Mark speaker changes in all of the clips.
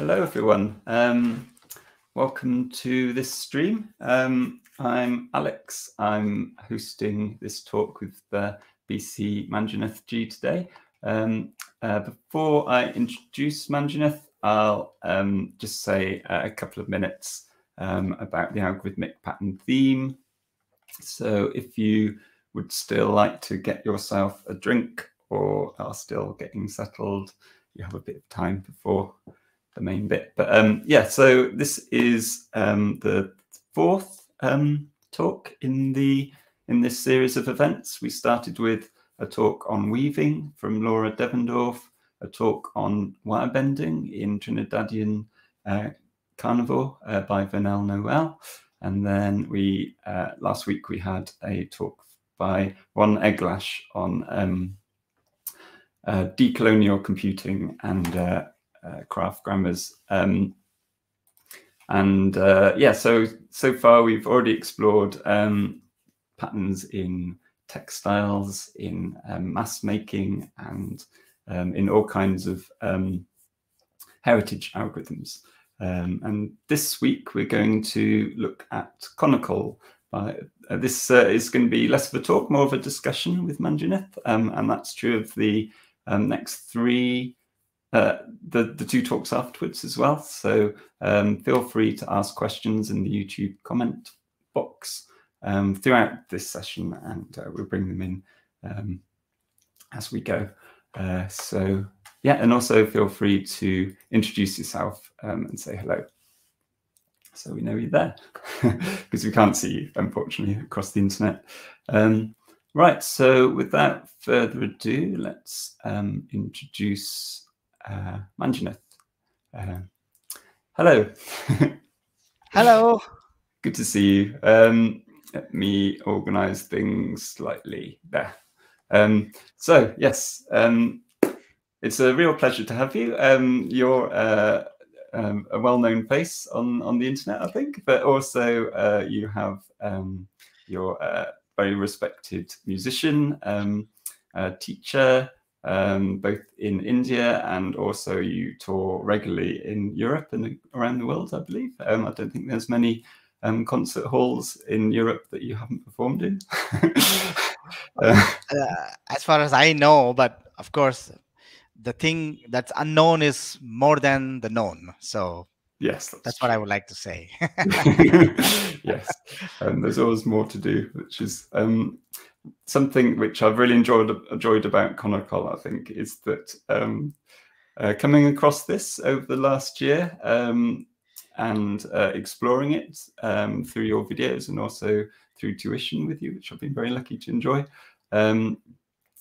Speaker 1: Hello, everyone. Um, welcome to this stream. Um, I'm Alex. I'm hosting this talk with uh, BC Manjunath G today. Um, uh, before I introduce Manjunath, I'll um, just say a couple of minutes um, about the algorithmic pattern theme. So if you would still like to get yourself a drink or are still getting settled, you have a bit of time before the main bit. But um, yeah, so this is um, the fourth um, talk in the in this series of events. We started with a talk on weaving from Laura Devendorf, a talk on wire bending in Trinidadian uh, carnival uh, by Vernelle Noel, and then we uh, last week we had a talk by Ron Eglash on um, uh, decolonial computing and uh, craft grammars. Um, and uh, yeah, so so far we've already explored um, patterns in textiles, in um, mask making, and um, in all kinds of um, heritage algorithms. Um, and this week we're going to look at konnakol. Uh, this uh, is going to be less of a talk, more of a discussion with Manjunath, um, and that's true of the next three uh, the the two talks afterwards as well. So um, feel free to ask questions in the YouTube comment box um, throughout this session, and uh, we'll bring them in um, as we go. Uh, so yeah, and also feel free to introduce yourself um, and say hello. So we know you're there because we can't see you, unfortunately, across the internet. Um, right. So without further ado, let's um, introduce uh, Manjunath. Uh, hello.
Speaker 2: hello.
Speaker 1: Good to see you. Um, let me organize things slightly there. Um, so, yes, um, it's a real pleasure to have you. Um, you're uh, um, a well-known face on, on the internet, I think, but also uh, you have um, you're very respected musician, um, teacher, um, both in India and also you tour regularly in Europe and around the world, I believe. Um, I don't think there's many um, concert halls in Europe that you haven't performed in.
Speaker 2: uh, as far as I know, but of course, the thing that's unknown is more than the known. So
Speaker 1: yes,
Speaker 2: that's, that's what I would like to say.
Speaker 1: yes, um, there's always more to do, which is um, something which I've really enjoyed enjoyed about Konnakol, I think, is that um, uh, coming across this over the last year um, and uh, exploring it um, through your videos and also through tuition with you, which I've been very lucky to enjoy. Um,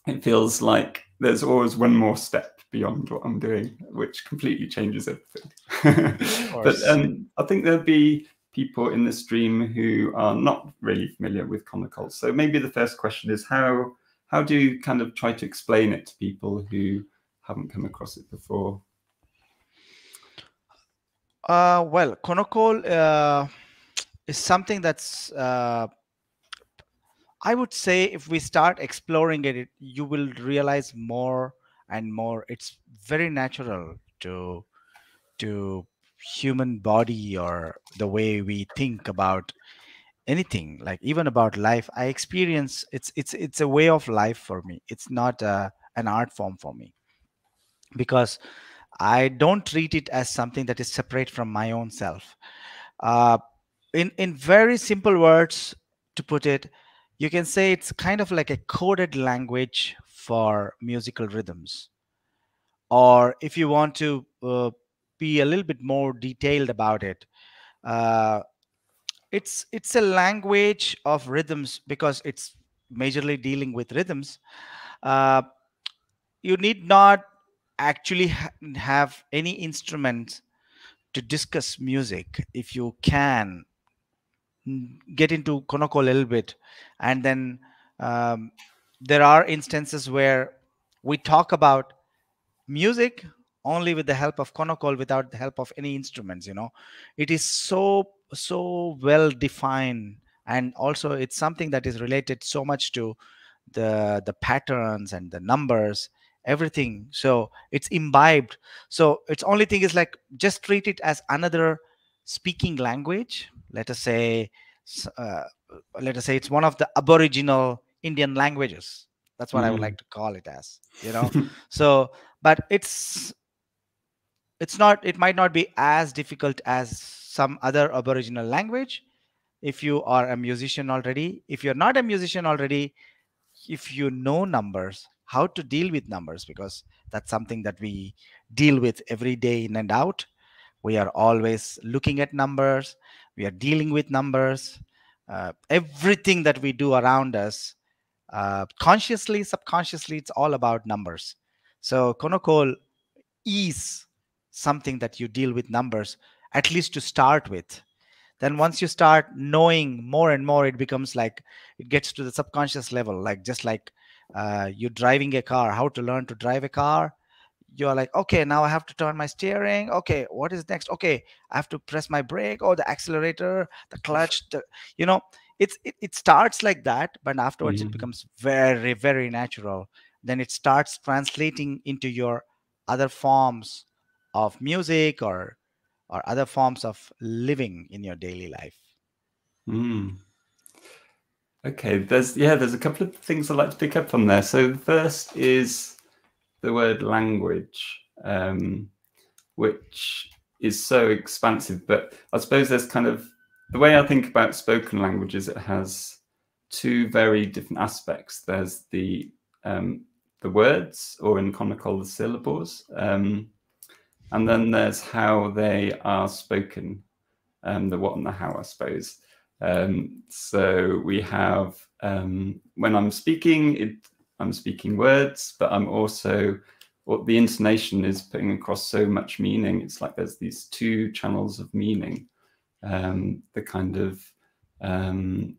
Speaker 1: it feels like there's always one more step beyond what I'm doing, which completely changes everything. but um, I think there'd be people in the stream who are not really familiar with Konnakol. So maybe the first question is how how do you kind of try to explain it to people who haven't come across it before?
Speaker 2: Uh, well, Konnakol uh, is something that's uh, I would say if we start exploring it, it, you will realize more and more. It's very natural to to human body or the way we think about anything like even about life i experience it's it's it's a way of life for me. It's not a, uh, an art form for me because i don't treat it as something that is separate from my own self. Uh, in in very simple words to put it you can say it's kind of like a coded language for musical rhythms. Or if you want to uh, be a little bit more detailed about it. Uh, it's it's a language of rhythms because it's majorly dealing with rhythms. Uh, you need not actually ha have any instrument to discuss music if you can get into Konnakol a little bit and then um, there are instances where we talk about music only with the help of Konnakol without the help of any instruments you know. It is so so well defined and also it's something that is related so much to the the patterns and the numbers everything. So it's imbibed. So its only thing is like just treat it as another speaking language. Let us say uh, let us say it's one of the aboriginal indian languages. That's what mm. i would like mm. to call it as you know. So but it's it's not it might not be as difficult as some other aboriginal language. If you are a musician already if you're not a musician already if you know numbers how to deal with numbers because that's something that we deal with every day in and out. We are always looking at numbers. We are dealing with numbers. Uh, everything that we do around us uh, consciously subconsciously it's all about numbers. So konnakol is something that you deal with numbers at least to start with. Then once you start knowing more and more it becomes like it gets to the subconscious level like just like uh, you're driving a car how to learn to drive a car. You're like okay now i have to turn my steering. Okay what is next? Okay i have to press my brake. Or oh, the accelerator the clutch the, you know it's it, it starts like that but afterwards mm-hmm. it becomes very very natural. Then it starts translating into your other forms of music or or other forms of living in your daily life
Speaker 1: mm. Okay, there's yeah, there's a couple of things I'd like to pick up on there. So the first is the word language, um, which is so expansive. But I suppose there's kind of the way I think about spoken languages. It has two very different aspects. There's the um, the words, or in konnakol the syllables, um, and then there's how they are spoken, um, the what and the how, I suppose. Um, so we have um, when I'm speaking, it, I'm speaking words, but I'm also what the intonation is putting across so much meaning. It's like there's these two channels of meaning. Um, the kind of um,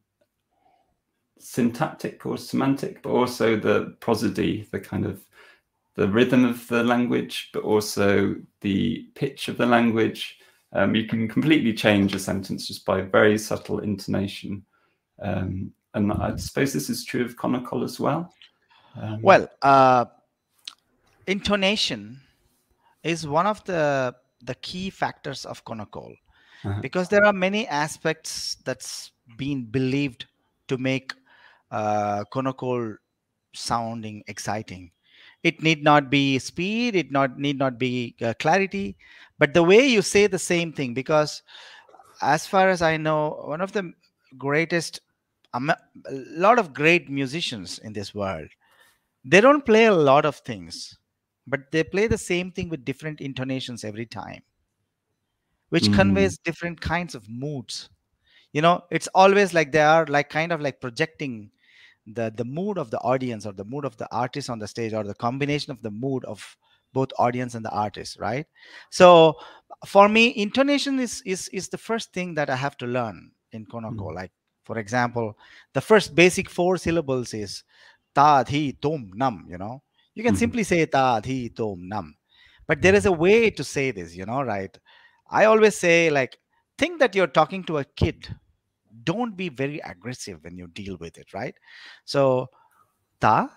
Speaker 1: syntactic or semantic, but also the prosody, the kind of the rhythm of the language, but also the pitch of the language, um, you can completely change a sentence just by very subtle intonation. Um, and I suppose this is true of Konnakol as well.
Speaker 2: Um, well, uh, intonation is one of the the key factors of Konnakol uh-huh. because there are many aspects that's been believed to make uh, Konnakol sounding exciting. It need not be speed, it not need not be uh, clarity, but the way you say the same thing because as far as i know one of the greatest a lot of great musicians in this world they don't play a lot of things but they play the same thing with different intonations every time which mm. conveys different kinds of moods you know it's always like they are like kind of like projecting the the mood of the audience or the mood of the artist on the stage or the combination of the mood of both audience and the artist right? So for me intonation is is is the first thing that i have to learn in konnakol. Mm-hmm. like for example the first basic four syllables is ta thi tom nam you know? You can mm-hmm. simply say ta thi tom nam. But there is a way to say this you know right? I always say like think that you're talking to a kid don't be very aggressive when you deal with it right? So ta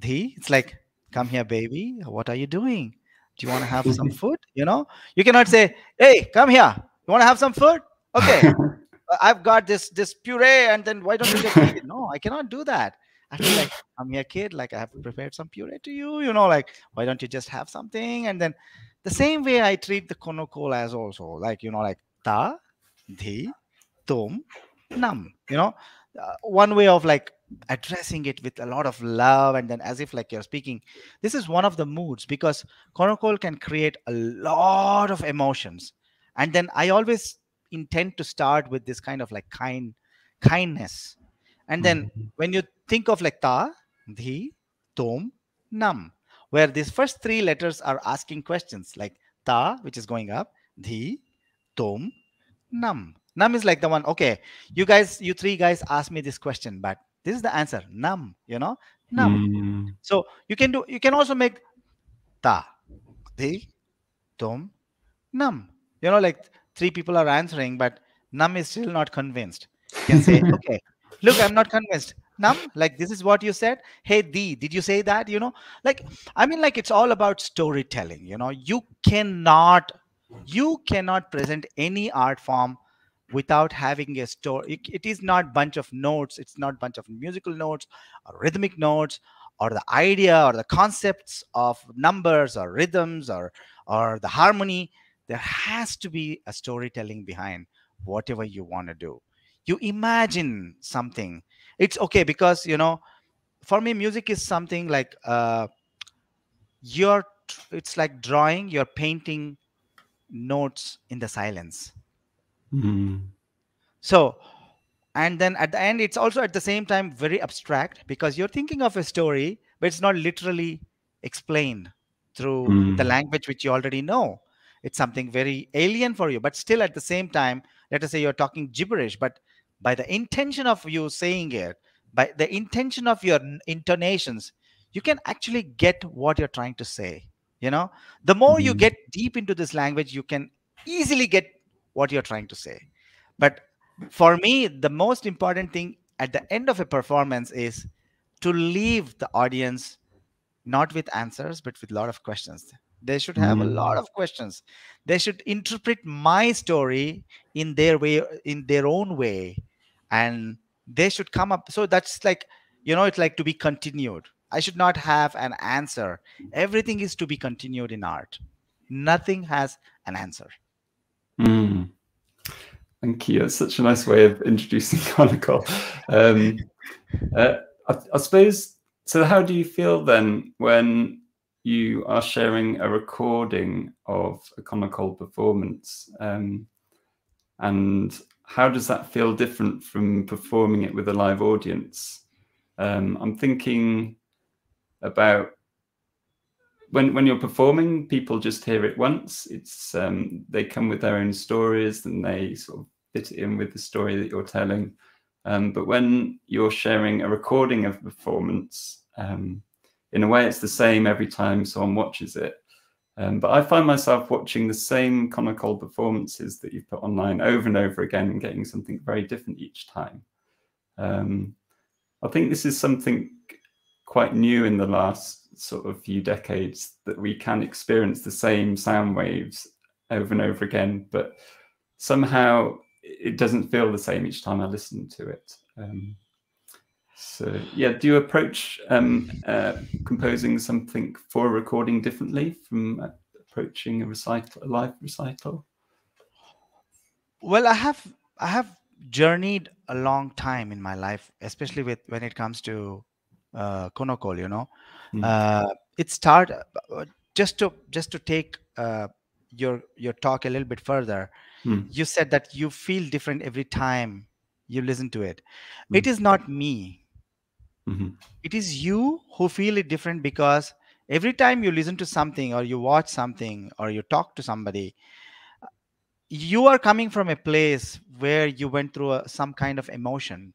Speaker 2: thi it's like come here baby what are you doing? Do you want to have some food? You know? You cannot say hey come here you want to have some food? Okay i've got this this puree and then why don't you just eat it? No i cannot do that. I feel like i'm your kid like i have prepared some puree to you you know like why don't you just have something? And then the same way i treat the konnakol as also like you know like ta di tom nam you know? Uh, one way of like addressing it with a lot of love and then as if like you're speaking this is one of the moods because konnakol can create a lot of emotions. And then i always intend to start with this kind of like kind kindness. And then mm-hmm. when you think of like ta dhi tom nam where these first three letters are asking questions like ta which is going up dhi tom nam nam is like the one okay you guys you three guys asked me this question but this is the answer. Num, you know, num. Mm. So you can do. You can also make ta, di, tom, num. You know, like three people are answering, but num is still not convinced. You can say, okay, look, I'm not convinced. num like this is what you said hey d did you say that you know like i mean like it's all about storytelling you know you cannot you cannot present any art form without having a story it is not bunch of notes it's not bunch of musical notes or rhythmic notes or the idea or the concepts of numbers or rhythms or or the harmony. There has to be a storytelling behind whatever you want to do. You imagine something. It's okay because you know for me music is something like uh you're it's like drawing you're painting notes in the silence
Speaker 1: Mm.
Speaker 2: so and then at the end it's also at the same time very abstract because you're thinking of a story but it's not literally explained through the
Speaker 1: Mm.
Speaker 2: language which you already know it's something very alien for you but still at the same time let us say you're talking gibberish but by the intention of you saying it by the intention of your intonations you can actually get what you're trying to say you know the more you
Speaker 1: Mhm.
Speaker 2: get deep into this language you can easily get what you're trying to say. But for me the most important thing at the end of a performance is to leave the audience not with answers but with a lot of questions. They should have a lot
Speaker 1: Mm.
Speaker 2: of questions. They should interpret my story in their way in their own way and they should come up. So that's like you know it's like to be continued. I should not have an answer. Everything is to be continued in art. Nothing has an answer
Speaker 1: Mm. Thank you. That's such a nice way of introducing Konnakol. Um, uh, I, I suppose. So, how do you feel then when you are sharing a recording of a Konnakol performance? Um, and how does that feel different from performing it with a live audience? Um, I'm thinking about when when you're performing, people just hear it once. It's um, they come with their own stories and they sort of fit it in with the story that you're telling. Um, but when you're sharing a recording of a performance, um, in a way, it's the same every time someone watches it. Um, but I find myself watching the same konnakol performances that you've put online over and over again and getting something very different each time. Um, I think this is something quite new in the last sort of few decades that we can experience the same sound waves over and over again, but somehow it doesn't feel the same each time I listen to it. Um, so yeah, do you approach um, uh, composing something for a recording differently from approaching a recital, a live recital?
Speaker 2: well i have i have journeyed a long time in my life especially with when it comes to uh konnakol you know
Speaker 1: Mm.
Speaker 2: uh it start uh, just to just to take uh your your talk a little bit further
Speaker 1: Mm.
Speaker 2: you said that you feel different every time you listen to it
Speaker 1: Mm.
Speaker 2: it is not me
Speaker 1: Mhm.
Speaker 2: it is you who feel it different because every time you listen to something or you watch something or you talk to somebody you are coming from a place where you went through a, some kind of emotion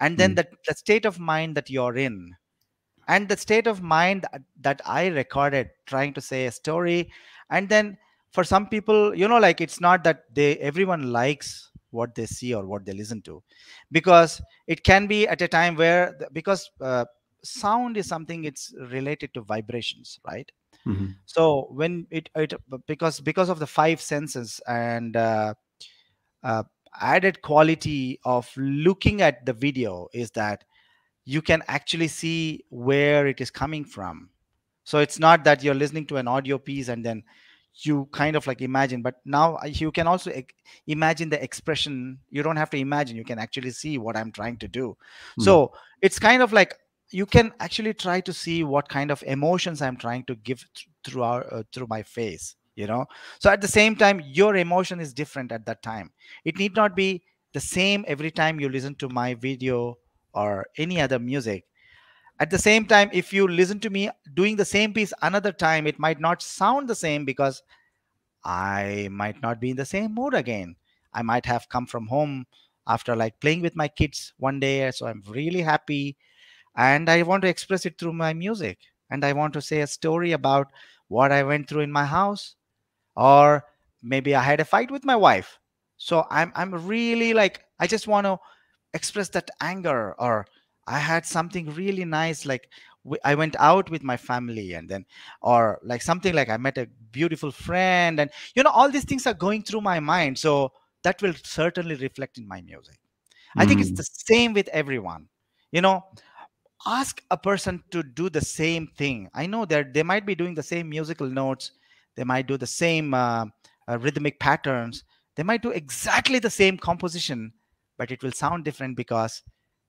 Speaker 2: and then
Speaker 1: Mm.
Speaker 2: that the state of mind that you're in and the state of mind that- i recorded trying to say a story and then for some people you know like it's not that they everyone likes what they see or what they listen to because it can be at a time where because uh, sound is something it's related to vibrations right
Speaker 1: Mhm.
Speaker 2: so when it, it because because of the five senses and uh, uh, added quality of looking at the video is that you can actually see where it is coming from. So it's not that you're listening to an audio piece and then you kind of like imagine but now you can also imagine the expression. You don't have to imagine. You can actually see what i'm trying to do.
Speaker 1: Mm.
Speaker 2: so it's kind of like you can actually try to see what kind of emotions i'm trying to give th- through our, uh, through my face you know? So at the same time your emotion is different at that time. It need not be the same every time you listen to my video or any other music. At the same time if you listen to me doing the same piece another time it might not sound the same because i might not be in the same mood again. I might have come from home after like playing with my kids one day so i'm really happy. And i want to express it through my music. And i want to say a story about what i went through in my house. Or maybe i had a fight with my wife. So i'm i'm really like i just want to express that anger or I had something really nice, like I went out with my family, and then, or like something like I met a beautiful friend, and you know, all these things are going through my mind. So that will certainly reflect in my music. Mm. I think it's mm. the same with everyone. You know, ask a person to do the same thing. I know that they might be doing the same musical notes, they might do the same uh, uh, rhythmic patterns, they might do exactly the same composition, but it will sound different because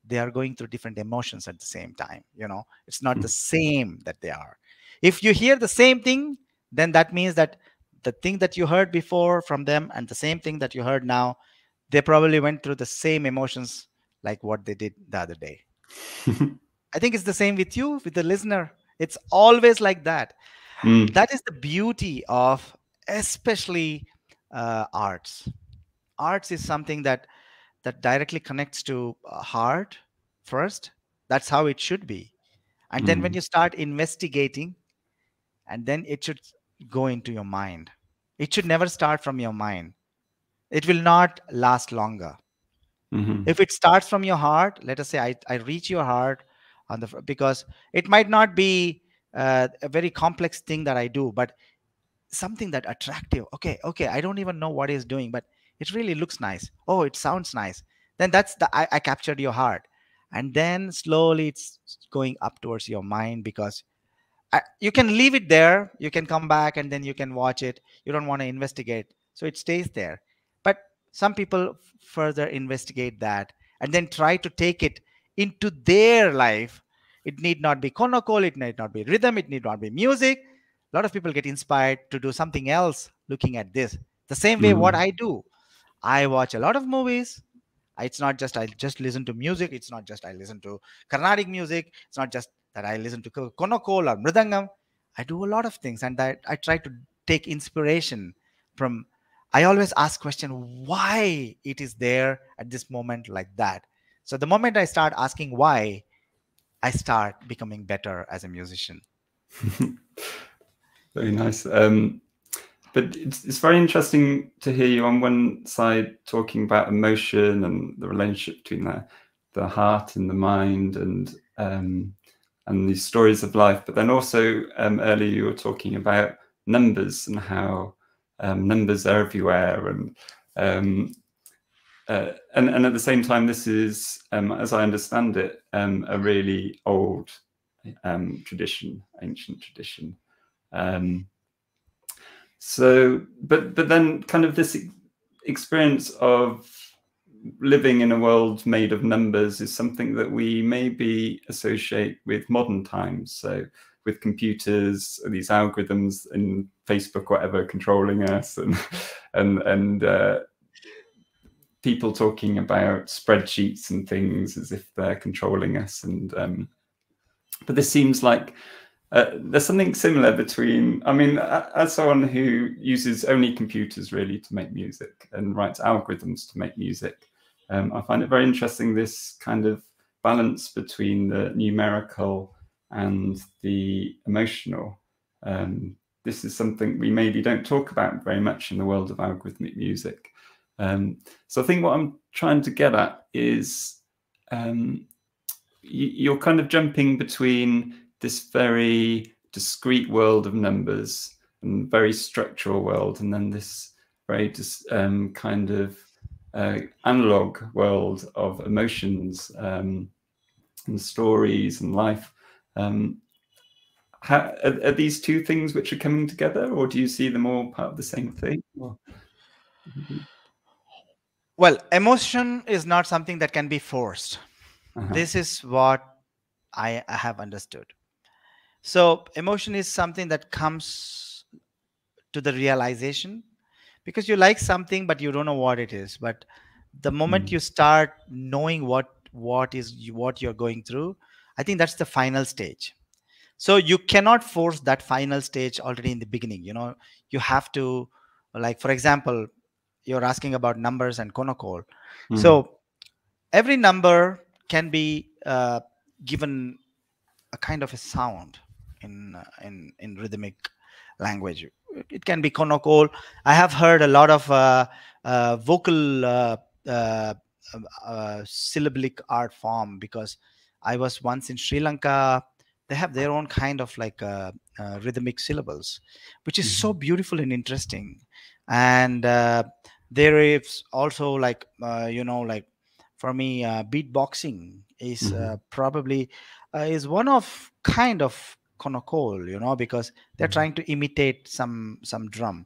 Speaker 2: they are going through different emotions at the same time you know? It's not the hmm. same that they are. If you hear the same thing then that means that the thing that you heard before from them and the same thing that you heard now they probably went through the same emotions like what they did the other day. I think it's the same with you with the listener. It's always like that. Mm. that is the beauty of especially uh, arts. Arts is something that that directly connects to heart first that's how it should be and mm. then when hmm. you start investigating and then it should go into your mind it should never start from your mind it will not last longer mm-hmm. if it starts from your heart let us say i, I reach your heart on the because it might not be uh, a very complex thing that i do but something that attractive okay okay i don't even know what he's doing but it really looks nice. Oh it sounds nice. Then that's the I, I captured your heart. And then slowly it's going up towards your mind because I, you can leave it there you can come back and then you can watch it. You don't want to investigate. So it stays there. But some people further investigate that and then try to take it into their life. It need not be konnakol it need not be rhythm it need not be music. A lot of people get inspired to do something else looking at this. The same way mm. what i do I watch a lot of movies. It's not just I just listen to music. It's not just I listen to Carnatic music. It's not just that I listen to konnakol or mridangam. I do a lot of things, and I, I try to take inspiration from. I always ask question why it is there at this moment like that. So the moment I start asking why, I start becoming better as a musician.
Speaker 1: Very nice. Um, but it's, it's very interesting to hear you on one side talking about emotion and the relationship between the, the heart and the mind and um, and these stories of life. But then also um, earlier you were talking about numbers and how um, numbers are everywhere and um, uh, and and at the same time this is um, as I understand it um, a really old tradition, ancient tradition. So, but but then kind of this experience of living in a world made of numbers is something that we maybe associate with modern times. So with computers, these algorithms and Facebook, whatever, controlling us, and and and uh, people talking about spreadsheets and things as if they're controlling us. And um, but this seems like uh, there's something similar between, I mean, as someone who uses only computers really to make music and writes algorithms to make music, um, I find it very interesting this kind of balance between the numerical and the emotional. Um, this is something we maybe don't talk about very much in the world of algorithmic music. Um, so I think what I'm trying to get at is um, you're kind of jumping between this very discrete world of numbers and very structural world, and then this very um, kind of uh, analog world of emotions um, and stories and life. Um, how, are, are, these two things which are coming together, or do you see them all part of the same thing?
Speaker 2: Well, emotion is not something that can be forced. Uh-huh. This is what I, I have understood. So emotion is something that comes to the realization because you like something but you don't know what it is. But the moment mm. you start knowing what what is what you're going through, I think that's the final stage. So you cannot force that final stage already in the beginning. You know, you have to, like for example, you're asking about numbers and konnakol. Mm. So every number can be uh, given a kind of a sound in uh, in in rhythmic language. It can be konnakol. I have heard a lot of uh, uh, vocal uh, uh, uh, syllabic art form because I was once in Sri Lanka. They have their own kind of like uh, uh, rhythmic syllables, which is so beautiful and interesting. And uh, there is also like uh, you know like for me uh, beatboxing is uh,
Speaker 1: Mhm.
Speaker 2: probably uh, is one of kind of konnakol you know because they're
Speaker 1: Mhm.
Speaker 2: trying to imitate some some drum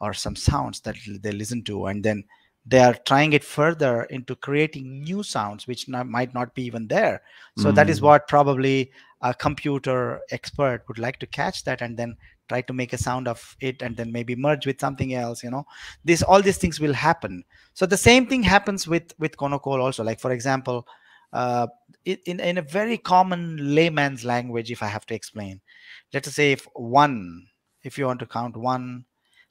Speaker 2: or some sounds that they listen to and then they are trying it further into creating new sounds which not, might not be even there so that is
Speaker 1: Mm.
Speaker 2: what probably a computer expert would like to catch that and then try to make a sound of it and then maybe merge with something else you know this all these things will happen so the same thing happens with with konokol also like for example uh, in, in a very common layman's language if i have to explain let us say if one if you want to count one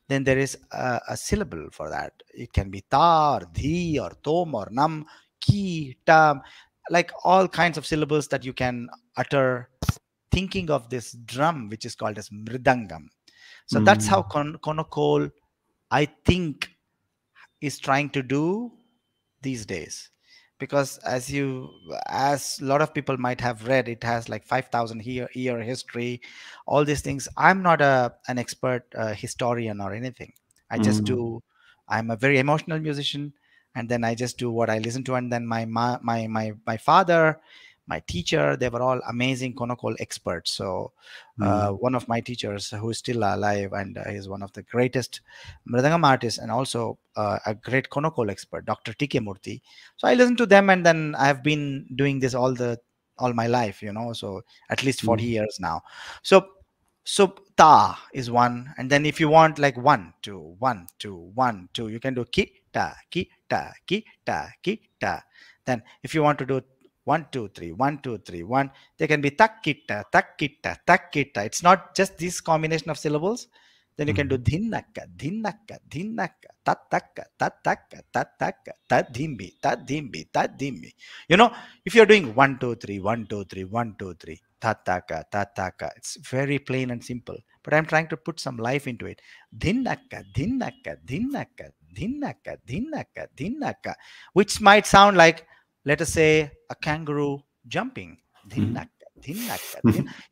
Speaker 2: then there is a, a syllable for that. It can be ta or dhi or tom or nam ki tam like all kinds of syllables that you can utter thinking of this drum which is called as mridangam. So that's how Kon- konnakol i think is trying to do these days because as you as a lot of people might have read it has like 5000 year, year history all these things i'm not a an expert uh, historian or anything i just
Speaker 1: Mm.
Speaker 2: do i'm a very emotional musician and then i just do what i listen to and then my ma- my my my father my teacher they were all amazing konnakol experts. So uh,
Speaker 1: Mm.
Speaker 2: one of my teachers who is still alive and uh, is one of the greatest mridangam artists and also uh, a great konnakol expert dr tk murthy. So i listen to them and then i've been doing this all the all my life you know so at least 40
Speaker 1: Mm.
Speaker 2: years now. So so ta is one. And then if you want like one two one two one two you can do ki ta ki ta ki ta ki ta. Then if you want to do one two three one two three one. They can be takkita takkita takkita. It's not just this combination of syllables. Then you can do mm-hmm. dhinnaka dhinnaka dhinnaka tataka tataka tataka tadhimbi tadhimbi tadhimbi you know if you're doing one two three one two three one two three tataka tataka it's very plain and simple. But i'm trying to put some life into it. Dhinnaka dhinnaka dhinnaka dhinnaka dhinnaka dhinnaka which might sound like let us say a kangaroo jumping. Dhin-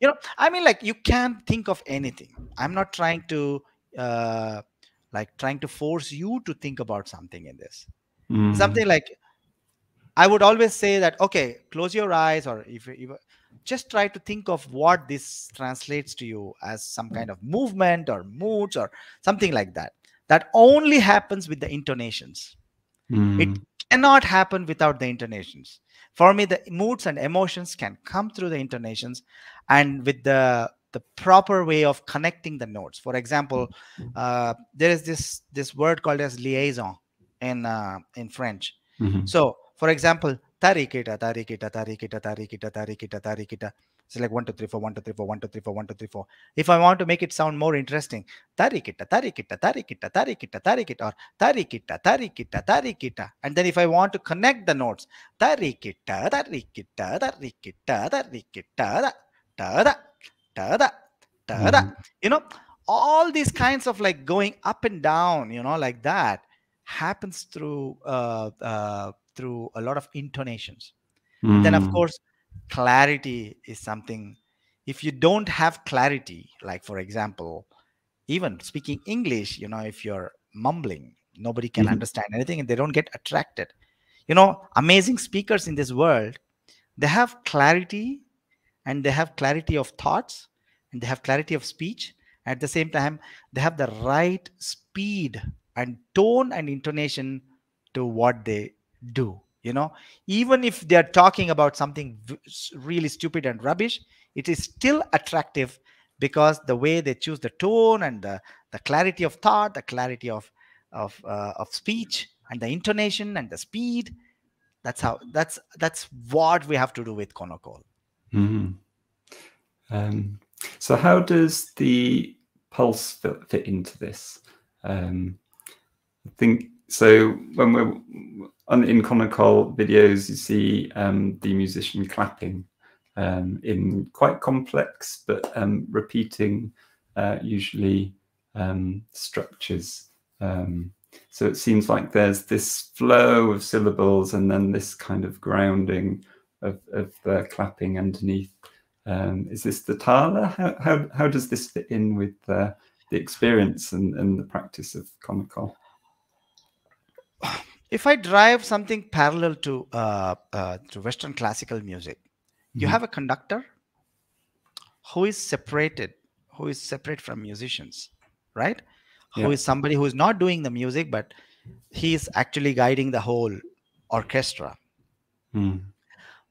Speaker 2: you know i mean like you can't think of anything. I'm not trying to uh like trying to force you to think about something in this.
Speaker 1: Mm.
Speaker 2: something like i would always say that okay close your eyes or if you just try to think of what this translates to you as some kind of movement or moods or something like that. That only happens with the intonations.
Speaker 1: Mm.
Speaker 2: Cannot happen without the intonations. For me, the moods and emotions can come through the intonations and with the the proper way of connecting the notes. For example, uh, there is this this word called as liaison in uh, in French.
Speaker 1: Mhm.
Speaker 2: So, for example, tarikita, tarikita, tarikita, tarikita, tarikita, tarikita. It's like one, two, three, four, one, two, three, four, one, two, three, four, one, two, three, four. If I want to make it sound more interesting, tarikita, tarikita, tarikita, tarikita, tarikita, or tarikita, tarikita, tarikita. And then if I want to connect the notes, tarikita, tarikita, tarikita, tarikita, da, da, da, da, da, da.
Speaker 1: Mm.
Speaker 2: You know, all these kinds of like going up and down, you know, like that happens through uh, uh, through a lot of intonations. Then, of
Speaker 1: Mm.
Speaker 2: course, clarity is something. If you don't have clarity, like for example, even speaking English, you know, if you're mumbling, nobody can
Speaker 1: Mhm.
Speaker 2: understand anything and they don't get attracted. You know, amazing speakers in this world, they have clarity and they have clarity of thoughts and they have clarity of speech. At the same time, they have the right speed and tone and intonation to what they do. You know, even if they're talking about something really stupid and rubbish, it is still attractive because the way they choose the tone and the, the clarity of thought, the clarity of of uh, of speech and the intonation and the speed. That's how that's that's what we have to do with Konnakol.
Speaker 1: Mhm. Um, so, how does the pulse fit, fit into this? Um, I think so. When we're on in Konnakol videos, you see um, the musician clapping um, in quite complex but um, repeating, uh, usually um, structures. Um, so it seems like there's this flow of syllables and then this kind of grounding of, of the clapping underneath. Um, is this the tala? How, how, how does this fit in with the experience and, and the practice of konnakol?
Speaker 2: If I drive something parallel to uh, uh, to Western classical music, you
Speaker 1: Mhm.
Speaker 2: have a conductor who is separated, who is separate from musicians, right? Who
Speaker 1: Yeah.
Speaker 2: is somebody who is not doing the music, but he is actually guiding the whole orchestra.
Speaker 1: Mm.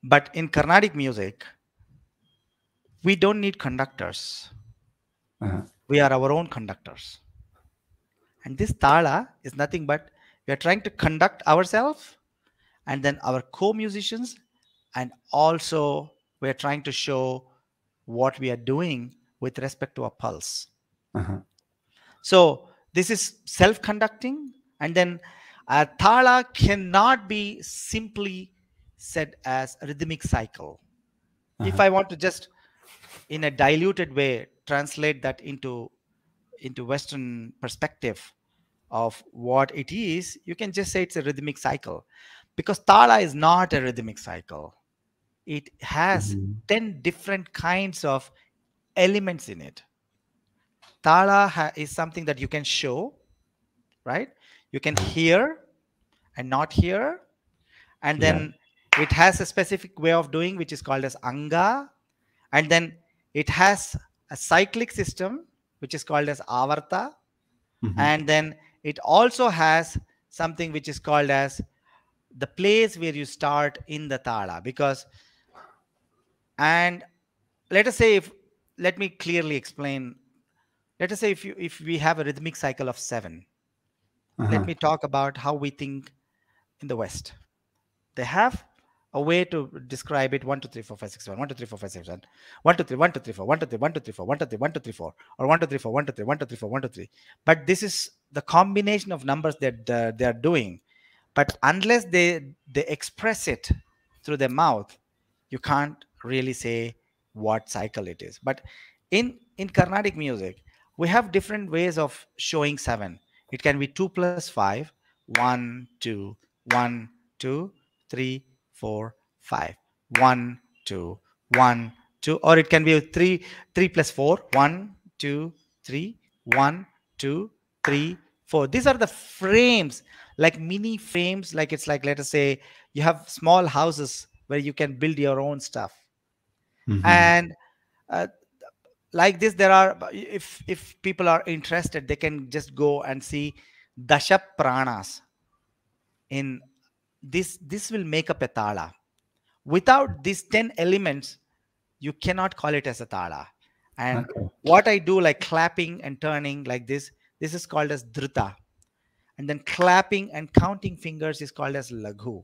Speaker 2: But in Carnatic music, we don't need conductors.
Speaker 1: Uh-huh.
Speaker 2: We are our own conductors. And this tala is nothing but we are trying to conduct ourselves and then our co musicians, and also we are trying to show what we are doing with respect to our pulse.
Speaker 1: Uh-huh.
Speaker 2: So this is self-conducting, and then a thala cannot be simply said as a rhythmic cycle. If
Speaker 1: Uh-huh.
Speaker 2: I want to just, in a diluted way, translate that into into Western perspective of what it is, you can just say it's a rhythmic cycle, because thala is not a rhythmic cycle. It has
Speaker 1: Mhm.
Speaker 2: 10 different kinds of elements in it. Tala ha- is something that you can show, right? You can hear and not hear. And
Speaker 1: Yeah.
Speaker 2: then it has a specific way of doing, which is called as anga. And then it has a cyclic system, which is called as avarta.
Speaker 1: Mhm.
Speaker 2: And then it also has something which is called as the place where you start in the tala because and let us say if let me clearly explain let us say if you if we have a rhythmic cycle of 7
Speaker 1: Uh-huh.
Speaker 2: let me talk about how we think in the west they have a way to describe it 1 2 3 4 5 6 7 1 2 3 4 5 6 7 1 2 3 1 2 3 4 1 2 3 1 2 3 4 1 2 3 1 2 3 4 or 1 2 3 4 1 2 3 1 2 3 4 1 2 3 but this is the combination of numbers that uh, they are doing. But unless they they express it through their mouth you can't really say what cycle it is. But in in carnatic music we have different ways of showing seven. It can be 2 plus 5 1 2 1 2 3 4 5 1 2 1 2 or it can be 3 3 plus 4 1 2 3 1 2 3 4 these are the frames like mini frames like it's like let us say you have small houses where you can build your own stuff
Speaker 1: Mhm.
Speaker 2: and uh, like this there are if if people are interested they can just go and see dasha pranas in this this will make up a tala without these 10 elements you cannot call it as a tala and
Speaker 1: Okay.
Speaker 2: what i do like clapping and turning like this this is called as dhruta and then clapping and counting fingers is called as laghu.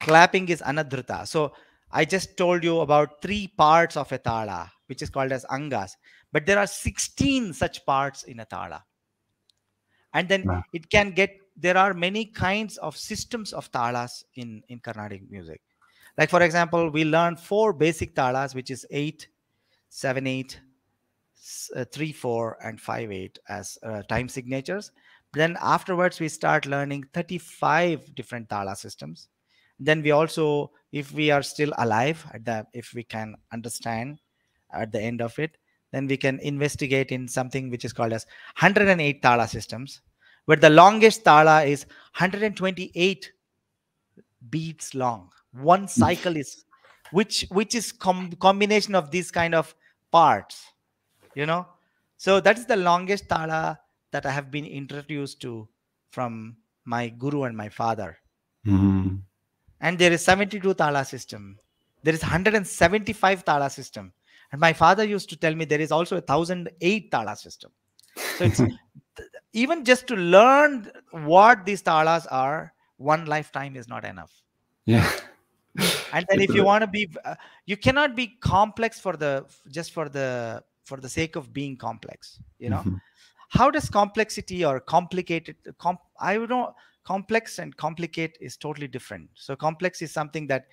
Speaker 2: Clapping is anadhrita so i just told you about three parts of a tala which is called as angas. But there are 16 such parts in a tala. And then
Speaker 1: Wow.
Speaker 2: it can get there are many kinds of systems of talas in in carnatic music. Like for example we learn four basic talas which is 8 7 8 s- uh, 3 4 and 5 8 as uh, time signatures. Then afterwards we start learning 35 different tala systems. Then we also if we are still alive at the if we can understand at the end of it then we can investigate in something which is called as 108 tala systems where the longest tala is 128 beats long. One cycle is which which is com- combination of these kind of parts you know? So that is the longest tala that i have been introduced to from my guru and my father.
Speaker 1: Mhm.
Speaker 2: and there is 72 tala system. There is 175 tala system. And my father used to tell me there is also a 1008 tala system. So it's even just to learn what these talas are one lifetime is not enough.
Speaker 1: Yeah.
Speaker 2: and then if you want to be uh, you cannot be complex for the just for the for the sake of being complex you know?
Speaker 1: Mhm.
Speaker 2: how does complexity or complicated comp, i don't know complex and complicate is totally different. So complex is something that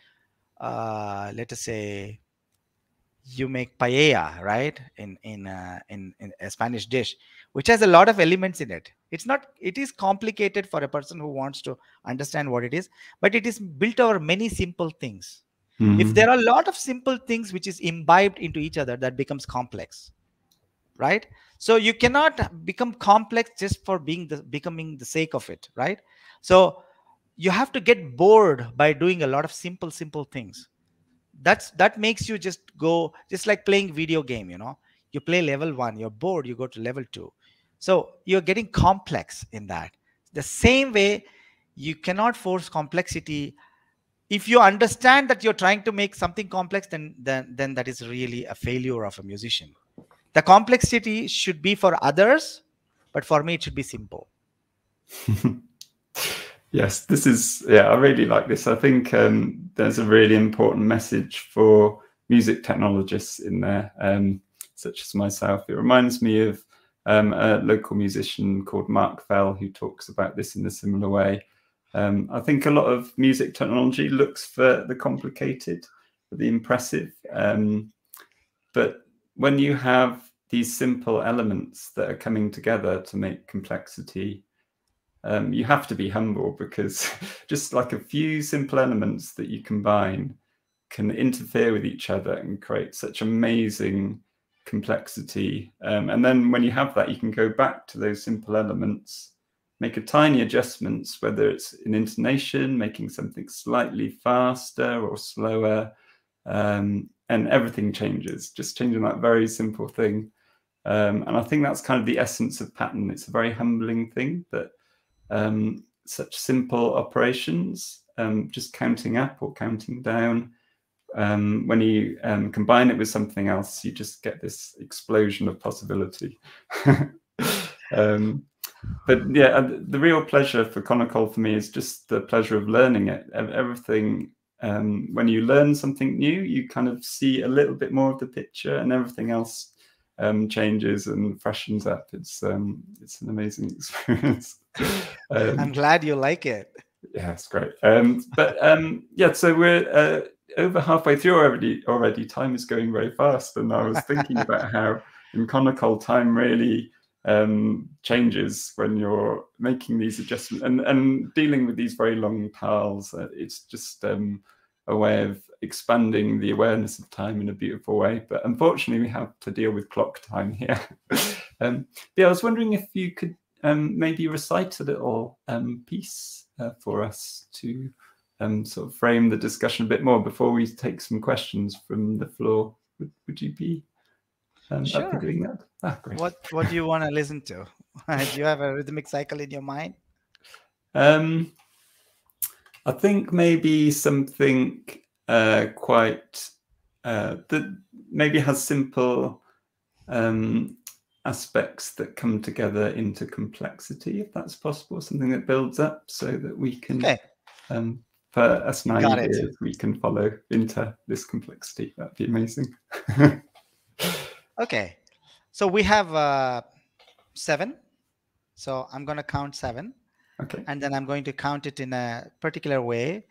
Speaker 2: uh let us say you make paella right in in uh, in, in a spanish dish which has a lot of elements in it. It's not it is complicated for a person who wants to understand what it is but it is built over many simple things if
Speaker 1: Mhm.
Speaker 2: there are a lot of simple things which is imbibed into each other that becomes complex right? So you cannot become complex just for being the becoming the sake of it right? So you have to get bored by doing a lot of simple simple things. That's that makes you just go just like playing video game you know? You play level 1 you're bored you go to level 2 so you're getting complex in that. The same way you cannot force complexity if you understand that you're trying to make something complex then then then that is really a failure of a musician the complexity should be for others but for me it should be simple
Speaker 1: yes, this is yeah. I really like this. I think um, there's a really important message for music technologists in there, um, such as myself. It reminds me of um, a local musician called Mark Fell who talks about this in a similar way. Um, I think a lot of music technology looks for the complicated, for the impressive, um, but when you have these simple elements that are coming together to make complexity um, you have to be humble because just like a few simple elements that you combine can interfere with each other and create such amazing complexity. Um, and then when you have that, you can go back to those simple elements, make a tiny adjustments, whether it's in intonation, making something slightly faster or slower, um, and everything changes. Just changing that very simple thing. Um, and I think that's kind of the essence of pattern. It's a very humbling thing that um, such simple operations, um, just counting up or counting down. Um, when you um, combine it with something else, you just get this explosion of possibility. But yeah, the real pleasure for Konnakol for me is just the pleasure of learning it. Everything, um, when you learn something new, you kind of see a little bit more of the picture, and everything else um, changes and freshens up. It's um, it's an amazing experience. Um,
Speaker 2: i'm glad you like it
Speaker 1: yeah, it's great. Um, but um, yeah, so we're uh, over halfway through already. Already, time is going very fast, and I was thinking about how in Konnakol time really um, changes when you're making these adjustments and and dealing with these very long tiles. Uh, it's just um, a way of expanding the awareness of time in a beautiful way. But unfortunately, we have to deal with clock time here. um, yeah, I was wondering if you could um, maybe recite a little um, piece uh, for us to um, sort of frame the discussion a bit more before we take some questions from the floor. Would, would you be up
Speaker 2: Sure.
Speaker 1: for doing that? Ah, great.
Speaker 2: what what do you want to listen to do you have a rhythmic cycle in your mind
Speaker 1: Um, I think maybe something uh, quite uh, that maybe has simple um, aspects that come together into complexity, if that's possible. Something that builds up so that we can,
Speaker 2: okay
Speaker 1: um, for us naive
Speaker 2: Got it.
Speaker 1: ears, we can follow into this complexity. That'd be amazing.
Speaker 2: okay. So we have uh seven. So i'm going to count seven.
Speaker 1: Okay.
Speaker 2: and then i'm going to count it in a particular way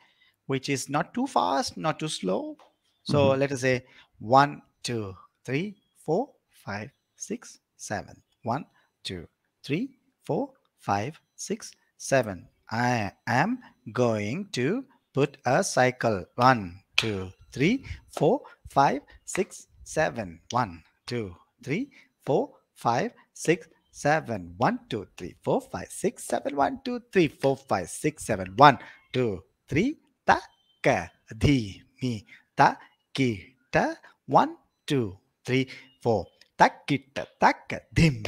Speaker 2: which is not too fast not too slow. So let us say one two three four five six seven. One two three four five six seven. I am going to put a cycle. One two three four five six seven. One two three four five six seven. One two three four five six seven. One two three four five six seven. One two three. Ta ka dhi mi ta ki ta. One two three four taka dhim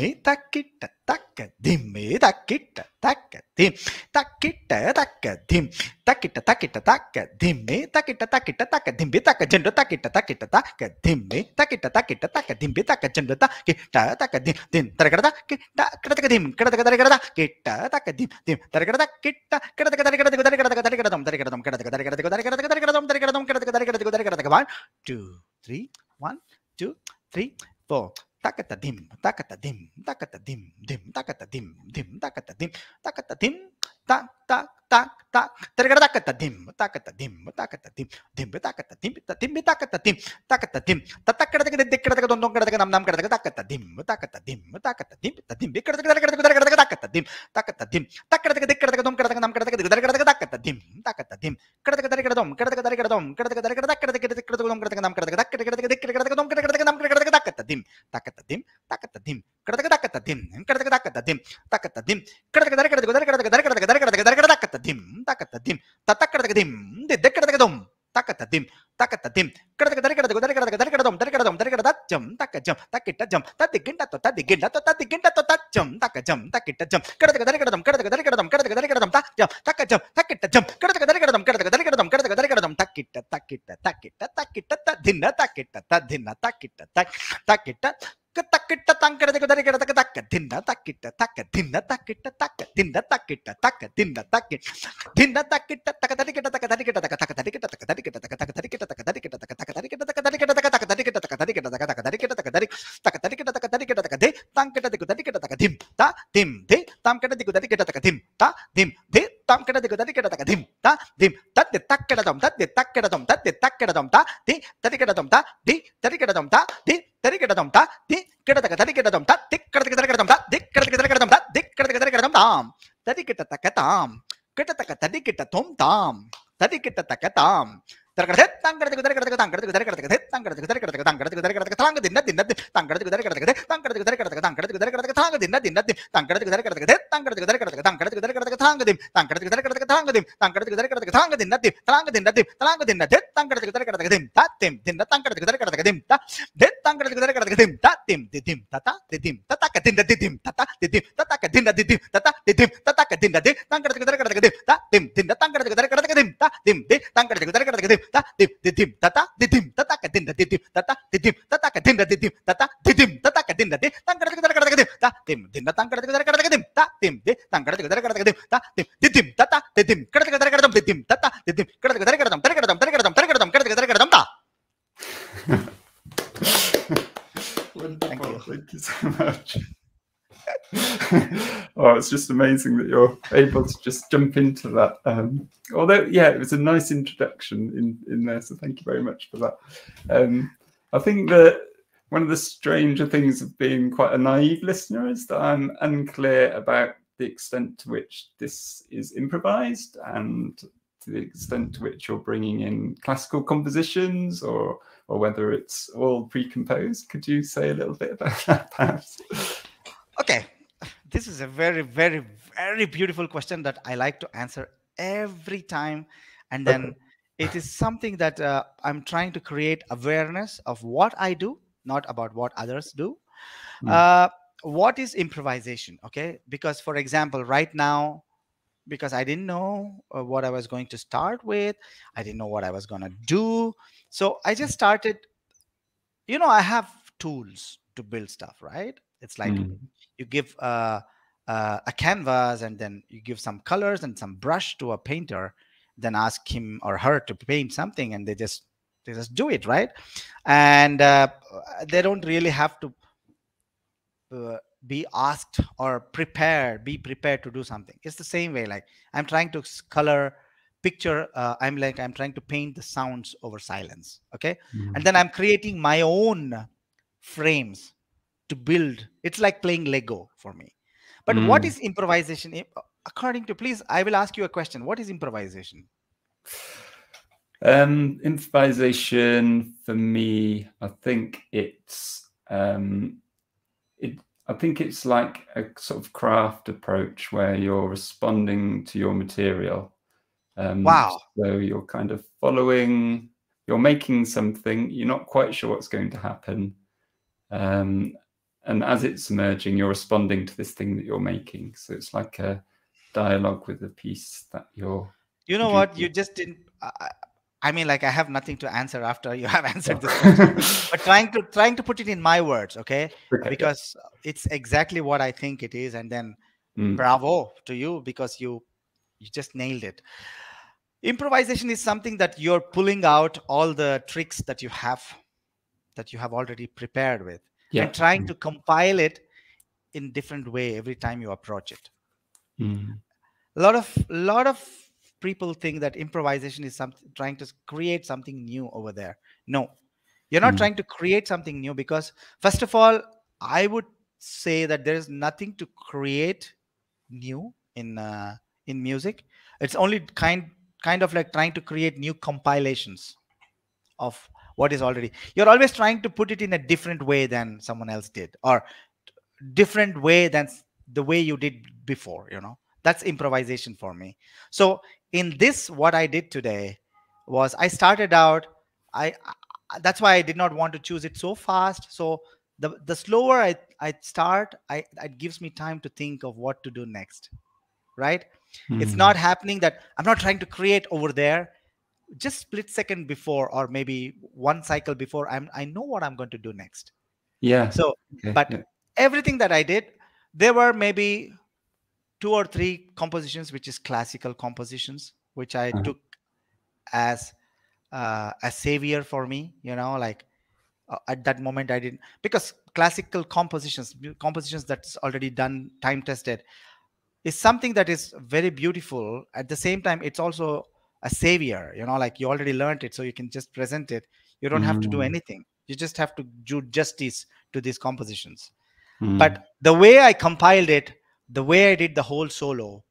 Speaker 2: takita takita taka dhimmi takita takita taka dhimmi taka jendo takita takita taka dhimmi takita takita taka dhimmi taka jendo takita taka dhim dhim taragada kita kada taka dhim kada taka taragada kita taka dhim dhim taragada kita kada taka taragada taragada taragada dum taragada dum kada taka taragada taragada taragada dum taragada dum kada taka taragada taragada taragada one two three one two three four takata dim takata dim takata dim dim takata dim dim takata dim takata dim tak tak tak tak taragada dim takata dim takata dim dim takata dim dim takata dim takata dim tatakada takata dik don don kada nam nam kada takata dim takata dim takata dim dim kada takata dim takata dim takata dikata dum kata nam kata takata dim takata dim kata dikata dum kata dikata dum kata dikata takata dikata dum kata nam kata takata dikata dum kata nam kata takata dim takata dim takata dim kata takata dim kata takata dim takata dim kata dikata dikata dikata dikata dikata takata dim takata dim takata dim dikata dum takata dim takata dim kada kada kada kada kada kada kada dom kada kada dom kada kada jam tak jam तक्किट तंग कर देखो दरे कर तक तक धिंदा तक्किट तक धिंदा तक्किट तक धिंदा तक्किट तक धिंदा तक्किट धिंदा तक्किट तक दरे कर तक दरे कर तक तक दरे कर तक दरे कर तक तक दरे कर तक दरे कर तक तक दरे कर तक दरे कर तक तक दरे कर तक दरे कर तक तक दरे कर तक दरे तक दरे कर तक दरे कर तक दे तंग कर देखो दरे कर तक धिम ता धिम दे तम कर देखो दरे कर तक धिम ता धिम दे तम कर देखो दरे कर तक धिम ता धिम तद तक कर दम तद तक कर दम तद तक कर दम ता दे तद कर दम ता दे तद कर दम ता दे தரிக்கிடதம் தா தி கிடதக தரிக்கிடதம் தா திக் கிடதக தரிக்கிடதம் தா திக் கிடதக தரிக்கிடதம் தா திக் கிடதக தரிக்கிடதம் தாம் தரிக்கிட்டத்தக்க தாம் கிட்டத்தக்க தடிக்கிட்ட தொம் தாம் தடிக்கிட்டத்தக்க தாம். Tangkar ta dim dim dim ta ta dim dim ta ta ka dim ta dim ta ta dim dim ta ta ka dim ta dim ta ta dim dim ta ta ka dim ta dim dim dim ta ta ka dim ta dim dim ta dim ta ta ka dim dim dim ta ta dim ta ta ka dim ta
Speaker 1: dim. Thank you so much. oh, it's just amazing that you're able to just jump into that. Um, although, yeah, it was a nice introduction in, in there, so thank you very much for that. Um, I think that one of the stranger things of being quite a naive listener is that I'm unclear about the extent to which this is improvised and to the extent to which you're bringing in classical compositions or or whether it's all pre-composed. Could you say a little bit about that, perhaps?
Speaker 2: Okay, this is a very, very, very beautiful question that I like to answer every time. And then it is something that uh, I'm trying to create awareness of what I do, not about what others do. Mm. Uh, what is improvisation? Okay, because for example, right now, because I didn't know uh, what I was going to start with, I didn't know what I was going to do. So I just started, you know, I have tools to build stuff, right? It's like mm. You give uh, uh, a canvas and then you give some colors and some brush to a painter, then ask him or her to paint something, and they just they just do it, right? And uh, they don't really have to uh, be asked or prepared, be prepared to do something. It's the same way. Like I'm trying to color picture uh, i'm like i'm trying to paint the sounds over silence okay mm-hmm. and then i'm creating my own frames to build. It's like playing lego for me. But mm. what is improvisation? According to please i will ask you a question. What is improvisation?
Speaker 1: Um improvisation for me i think it's um it i think it's like a sort of craft approach where you're responding to your material.
Speaker 2: Um, wow.
Speaker 1: so you're kind of following you're making something you're not quite sure what's going to happen. Um, and as it's emerging you're responding to this thing that you're making. So it's like a dialogue with the piece that you're
Speaker 2: you know what? You just didn't I, I mean like i have nothing to answer after you have answered this question. But trying to trying to put it in my words okay, okay. Because it's exactly what i think it is and then mm. bravo to you because you you just nailed it. Improvisation is something that you're pulling out all the tricks that you have that you have already prepared with yeah. and trying to compile it in different way every time you approach it
Speaker 1: mm.
Speaker 2: a lot of a lot of people think that improvisation is something trying to create something new over there no you're not mm. trying to create something new because first of all i would say that there is nothing to create new in uh, in music it's only kind kind of like trying to create new compilations of what is already you're always trying to put it in a different way than someone else did or different way than the way you did before you know that's improvisation for me so in this what i did today was i started out i, I that's why i did not want to choose it so fast so the the slower i i start i it gives me time to think of what to do next right mm. it's hmm. not happening that i'm not trying to create over there just split second before or maybe one cycle before i'm i know what i'm going to do next
Speaker 1: yeah
Speaker 2: so okay. but yeah. everything that i did there were maybe two or three compositions which is classical compositions which i uh-huh. took as uh, a savior for me you know like uh, at that moment i didn't because classical compositions compositions that's already done time tested is something that is very beautiful at the same time it's also a savior you know like you already learned it so you can just present it you don't mm. have to do mm. anything you just have to do justice to these compositions mm. but the way i compiled it the way i did the whole solo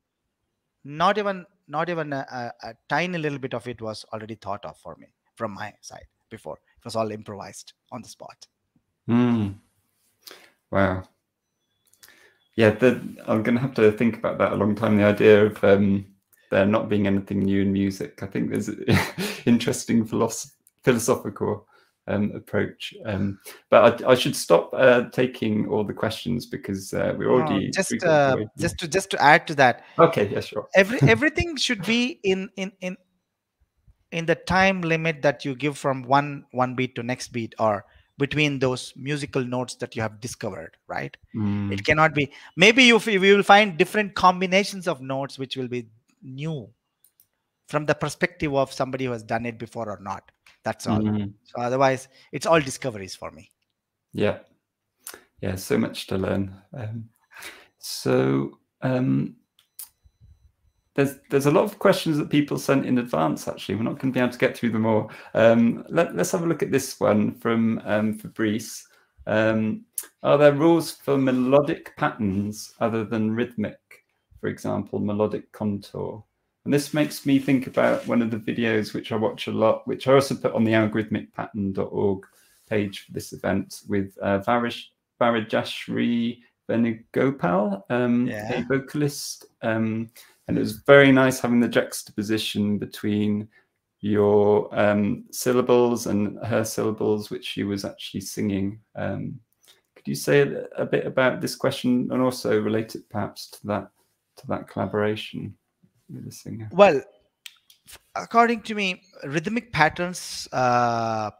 Speaker 2: not even not even a, a, a tiny little bit of it was already thought of for me from my side before it was all improvised on the spot
Speaker 1: mm. wow yeah the, i'm gonna have to think about that a long time the idea of um there not being anything new in music. I think there's an interesting philosoph- philosophical um, approach. Um, but I, I, should stop uh, taking all the questions because uh, we're already
Speaker 2: no, just uh, just to just to add to that.
Speaker 1: Okay, yeah, sure.
Speaker 2: Every everything should be in in in in the time limit that you give from one one beat to next beat or between those musical notes that you have discovered right mm. it cannot be maybe you, you will find different combinations of notes which will be new from the perspective of somebody who has done it before or not. That's all. Mm-hmm. So otherwise, it's all discoveries for me.
Speaker 1: Yeah, yeah, so much to learn. Um, so um, there's there's a lot of questions that people sent in advance. Actually, we're not going to be able to get through them all. Um, let, us have a look at this one from um, Fabrice. Um, are there rules for melodic patterns other than rhythmic? For example, melodic contour. And this makes me think about one of the videos which I watch a lot, which I also put on the algorithmicpattern.org page for this event with uh, Varish, Varijashree Venugopal, um, yeah. a vocalist. Um, and it was very nice having the juxtaposition between your um, syllables and her syllables, which she was actually singing. Um, could you say a, a, bit about this question and also relate it perhaps to that to that collaboration with the singer?
Speaker 2: Well, according to me, rhythmic patterns uh,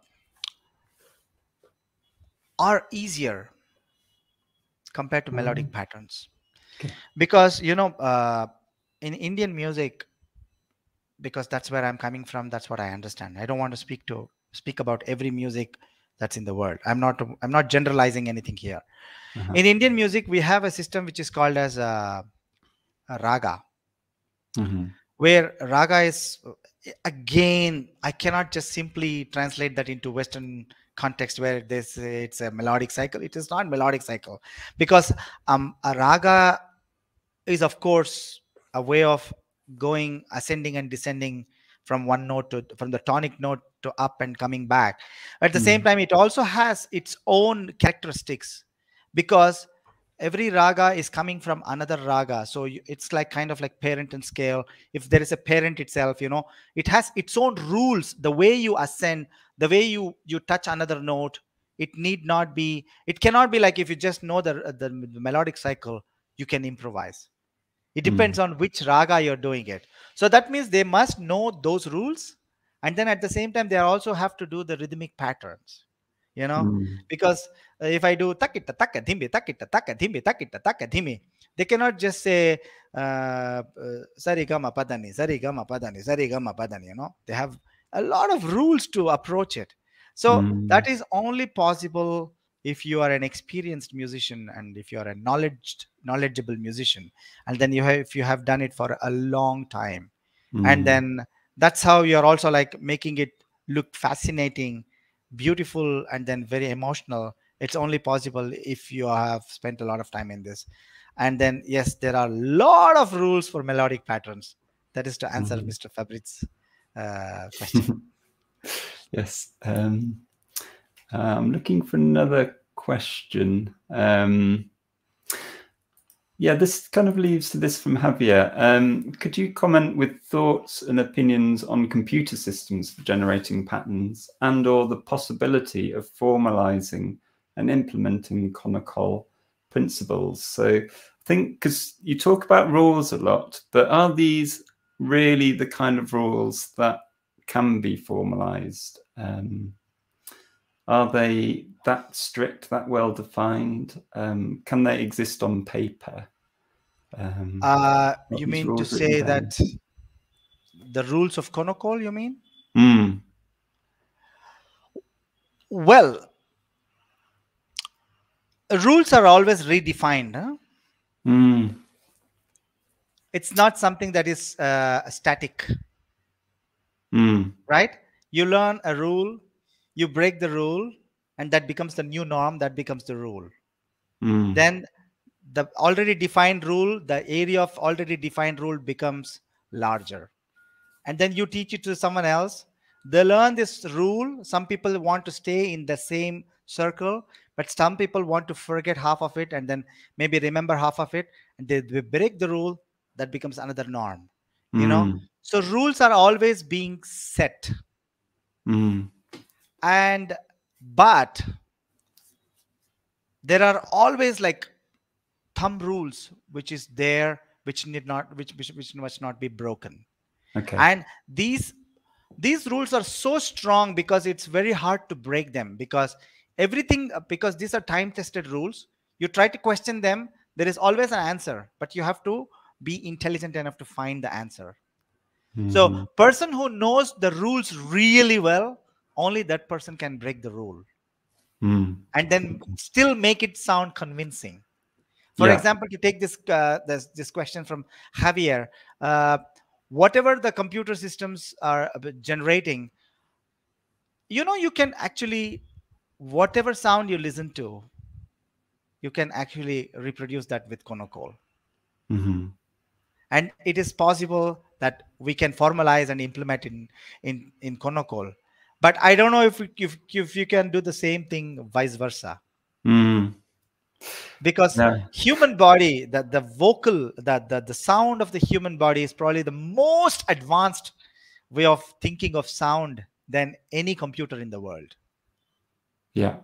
Speaker 2: are easier compared to melodic mm. patterns okay. because you know uh, in Indian music, because that's where I'm coming from. That's what I understand. I don't want to speak to speak about every music that's in the world. I'm not I'm not generalizing anything here. Uh-huh. In Indian music, we have a system which is called as uh, raga mm-hmm. where raga is again i cannot just simply translate that into western context where this it's a melodic cycle it is not melodic cycle because um a raga is of course a way of going ascending and descending from one note to from the tonic note to up and coming back at the mm. same time it also has its own characteristics because every raga is coming from another raga. So it's like kind of like parent and scale. If there is a parent itself you know it has its own rules. The way you ascend the way you you touch another note it need not be it cannot be like if you just know the the, the melodic cycle you can improvise. It depends mm. on which raga you're doing it. So that means they must know those rules. And then at the same time they also have to do the rhythmic patterns you know mm. because if i do takita taka dhimbe takita taka dhimbe takita taka dhimbe they cannot just say uh, uh, sari gama padani sari gama padani sari gama padani you know they have a lot of rules to approach it so mm. that is only possible if you are an experienced musician and if you are a knowledge knowledgeable musician and then you have if you have done it for a long time mm. and then that's how you're also like making it look fascinating beautiful and then very emotional it's only possible if you have spent a lot of time in this and then yes there are a lot of rules for melodic patterns that is to answer
Speaker 1: Mhm.
Speaker 2: mr fabrice's uh, question
Speaker 1: yes. Um, I'm looking for another question. Um, yeah, this kind of leads to this from Javier. Um, could you comment with thoughts and opinions on computer systems for generating patterns and or the possibility of formalizing and implementing Konnakol principles? So I think because you talk about rules a lot, but are these really the kind of rules that can be formalized? Um, are they that strict, that well defined? Um, can they exist on paper? Um,
Speaker 2: uh, you mean to say that the rules of konnakol you mean
Speaker 1: mm,
Speaker 2: well rules are always redefined huh?
Speaker 1: mm,
Speaker 2: it's not something that is uh, static.
Speaker 1: Mm,
Speaker 2: right? You learn a rule you break the rule and that becomes the new norm that becomes the rule.
Speaker 1: Mm,
Speaker 2: then the already defined rule the area of already defined rule becomes larger. And then you teach it to someone else. They learn this rule. Some people want to stay in the same circle but some people want to forget half of it and then maybe remember half of it and they, they break the rule that becomes another norm you know?
Speaker 1: Mm,
Speaker 2: so rules are always being set.
Speaker 1: Mm,
Speaker 2: and but there are always like thumb rules which is there which need not which which, which must not be broken.
Speaker 1: Okay.
Speaker 2: and these these rules are so strong because it's very hard to break them because everything because these are time tested rules you try to question them there is always an answer but you have to be intelligent enough to find the answer so
Speaker 1: Mhm.
Speaker 2: person who knows the rules really well only that person can break the rule
Speaker 1: Mm,
Speaker 2: and then still make it sound convincing for
Speaker 1: Yeah.
Speaker 2: example to take this uh, this, this question from javier uh, whatever the computer systems are uh, generating you know you can actually whatever sound you listen to you can actually reproduce that with konnakol.
Speaker 1: Mhm,
Speaker 2: and it is possible that we can formalize and implement in in in but i don't know if if, if you can do the same thing vice versa.
Speaker 1: Mm,
Speaker 2: because
Speaker 1: No.
Speaker 2: human body the, the vocal the, the the sound of the human body is probably the most advanced way of thinking of sound than any computer in the world
Speaker 1: Yeah.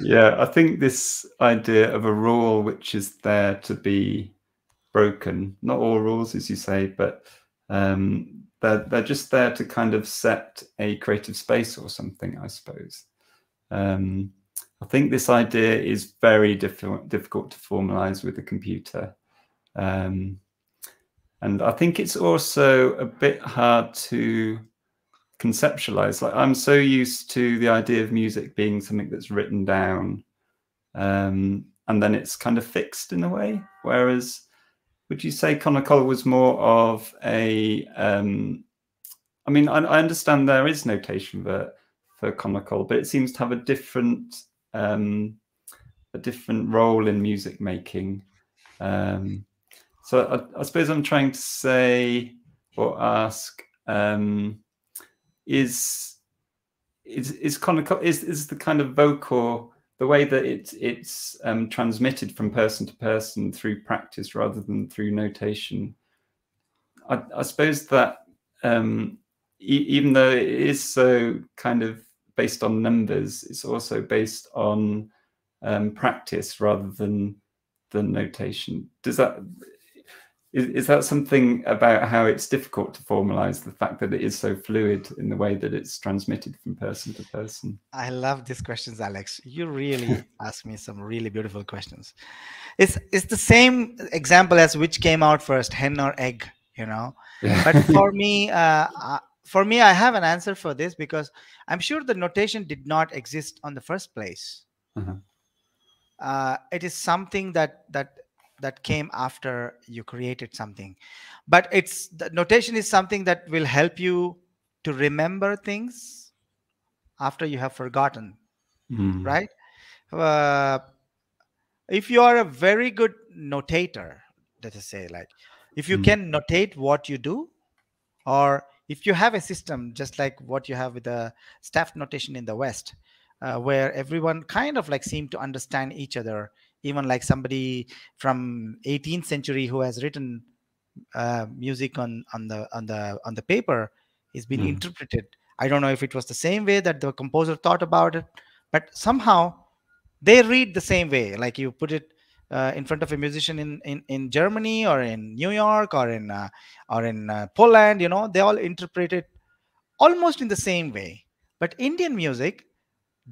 Speaker 1: yeah, I think this idea of a rule which is there to be broken, not all rules, as you say, but um, they're, they're just there to kind of set a creative space or something, I suppose. Um, I think this idea is very diffi- difficult to formalize with a computer. Um, and I think it's also a bit hard to conceptualize like i'm so used to the idea of music being something that's written down um, and then it's kind of fixed in a way. Whereas would you say Konnakol was more of a um, i mean I, I understand there is notation for for Konnakol but it seems to have a different um, a different role in music making. Um, so I, I suppose i'm trying to say or ask um, is is is kind of is is the kind of vocal the way that it's it's um, transmitted from person to person through practice rather than through notation. I, I suppose that um, e- even though it is so kind of based on numbers, it's also based on um, practice rather than than notation. Does that is, is that something about how it's difficult to formalize the fact that it is so fluid in the way that it's transmitted from person to person?
Speaker 2: i love these questions alex. You really ask me some really beautiful questions. It's it's the same example as which came out first hen or egg you know? But for me uh, uh, for me i have an answer for this because i'm sure the notation did not exist on the first place.
Speaker 1: Uh-huh.
Speaker 2: uh, it is something that that that came after you created something but it's the notation is something that will help you to remember things after you have forgotten
Speaker 1: Mm.
Speaker 2: right uh, if you are a very good notator let us say like if you
Speaker 1: Mm.
Speaker 2: can notate what you do or if you have a system just like what you have with the staff notation in the west uh, where everyone kind of like seem to understand each other even like somebody from 18th century who has written uh, music on on the on the on the paper is being
Speaker 1: Mm.
Speaker 2: interpreted. I don't know if it was the same way that the composer thought about it but somehow they read the same way. Like you put it uh, in front of a musician in, in in germany or in new york or in uh, or in uh, poland you know they all interpret it almost in the same way. But indian music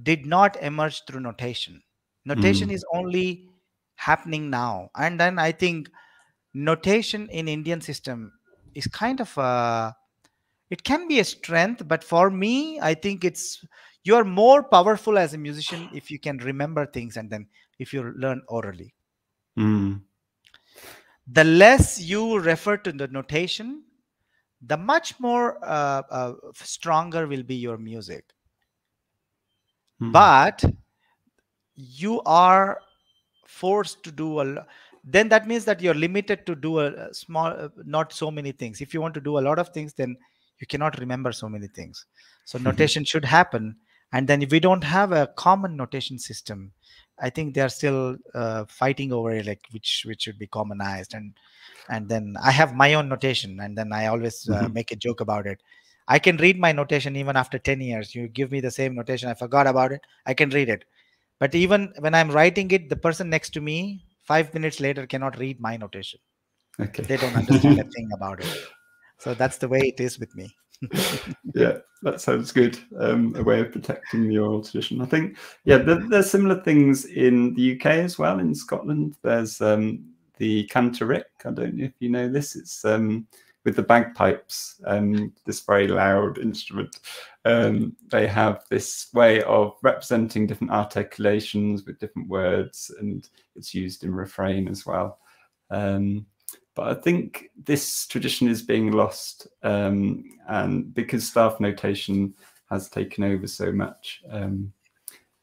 Speaker 2: did not emerge through notation notation
Speaker 1: Mm.
Speaker 2: is only happening now and then i think notation in indian system is kind of a it can be a strength but for me i think it's you are more powerful as a musician if you can remember things and then if you learn orally
Speaker 1: Mm.
Speaker 2: the less you refer to the notation the much more uh, uh, stronger will be your music
Speaker 1: Mm.
Speaker 2: but you are forced to do a then that means that you're limited to do a, small uh, not so many things. If you want to do a lot of things then you cannot remember so many things. So notation should happen and then if we don't have a common notation system. I think they are still uh, fighting over it like which which should be commonized and and then i have my own notation and then i always uh,
Speaker 1: Mhm.
Speaker 2: make a joke about it. I can read my notation even after 10 years. You give me the same notation i forgot about it i can read it but even when i'm writing it the person next to me five minutes later cannot read my notation
Speaker 1: okay.
Speaker 2: they don't understand a thing about it so that's the way it is with me
Speaker 1: yeah, that sounds good. Um, a way of protecting the oral tradition. I think, yeah, there, there's similar things in the UK as well. In Scotland, there's um, the canntaireachd. I don't know if you know this. It's um, with the bagpipes, um, this very loud instrument. Um, they have this way of representing different articulations with different words, and it's used in refrain as well. Um, but I think this tradition is being lost, um, and because staff notation has taken over so much. Um,